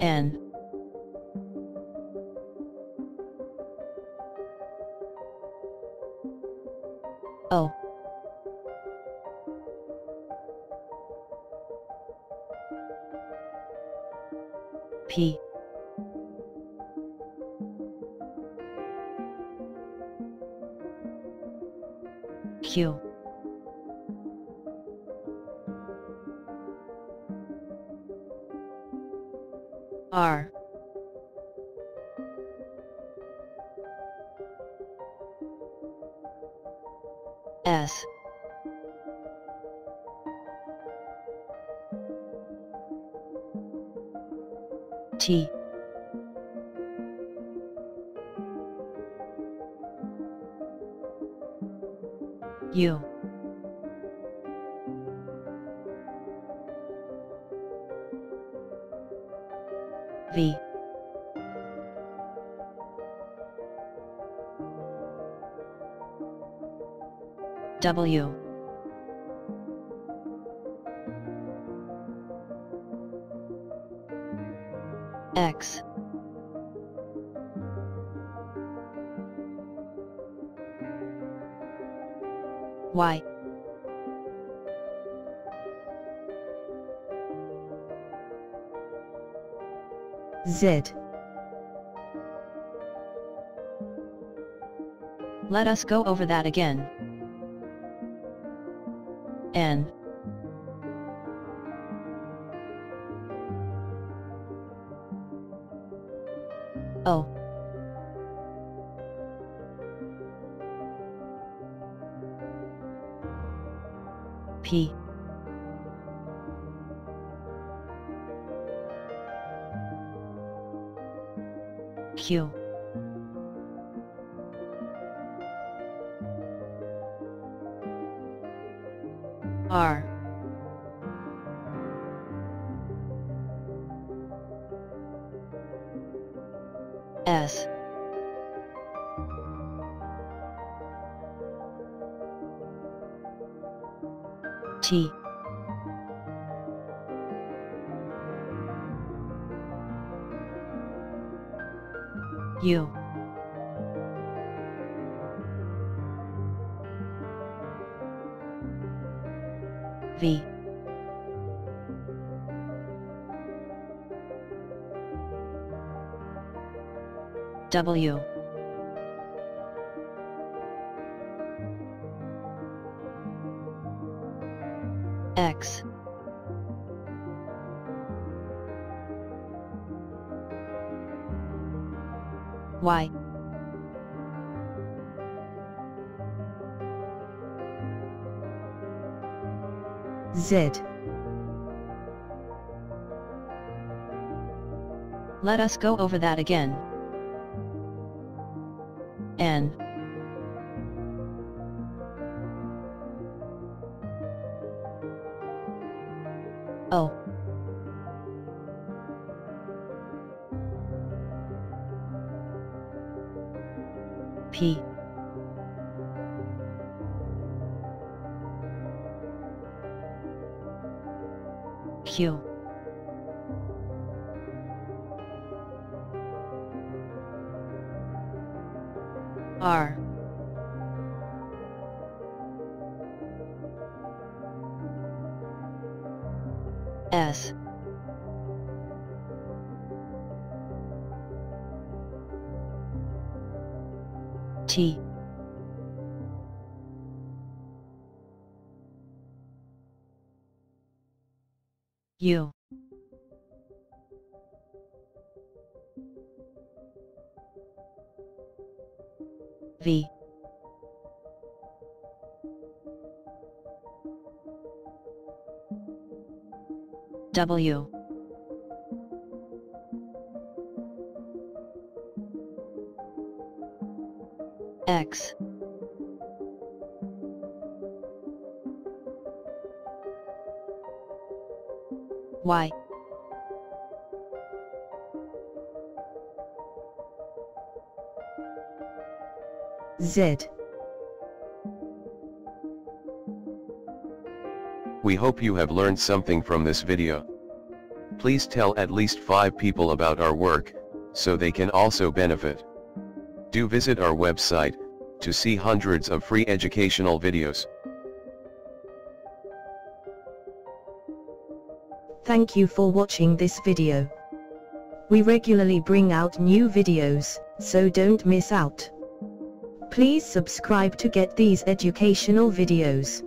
N. O. P. Q R S. T. U V W. X. Y Z. Let us go over that again. N O P Q R. S. T U V. W. X Y Z. Let us go over that again. N O P. Q. R. S T U V. W X Y Z. We hope you have learned something from this video. Please tell at least 5 people about our work, so they can also benefit. Do visit our website, to see hundreds of free educational videos. Thank you for watching this video. We regularly bring out new videos, so don't miss out. Please subscribe to get these educational videos.